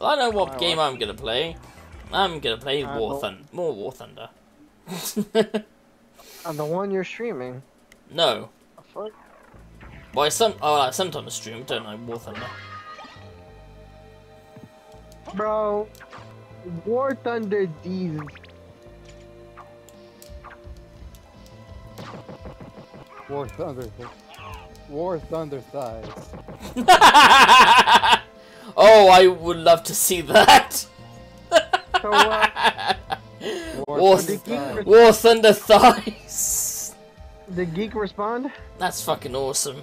Well, I know what I game I'm gonna play. I'm gonna play I War don't- Thunder. More War Thunder. Uh, the one you're streaming. no. The fuck? Well, I some oh, I sometimes stream, don't I? War Thunder. Bro, War Thunder D's. War Thunder. War Thunder thighs. oh, I would love to see that. So uh, War, Thunder thighs. War Thunder thighs. did Geek respond? That's fucking awesome.